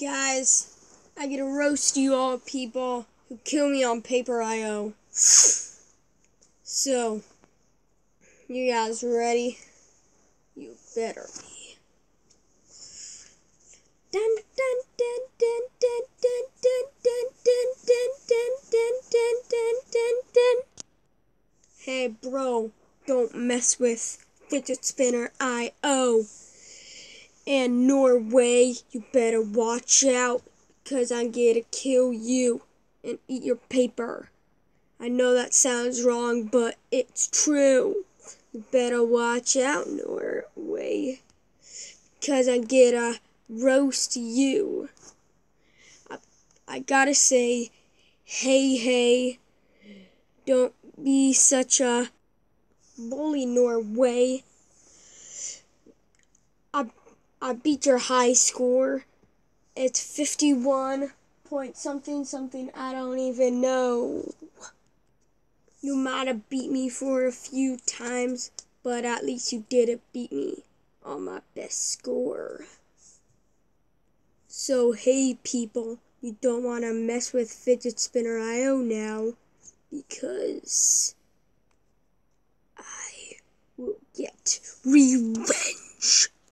Guys, I get to roast you all people who kill me on paper IO. So, you guys ready? You better be. Dun dun dun dun dun dun dun dun dun dun dun dun dun dun dun dun. Hey bro, don't mess with Fidget Spinner IO. And Norway, you better watch out, cause I'm gonna kill you and eat your paper. I know that sounds wrong, but it's true. You better watch out, Norway, cause I'm gonna roast you. I, I gotta say, hey, hey, don't be such a bully, Norway. I, beat your high score. It's 51 point something something, I don't even know. You might have beat me for a few times, but at least you didn't beat me on my best score. So, hey people, you don't want to mess with Fidget Spinner IO now because I will get revenge.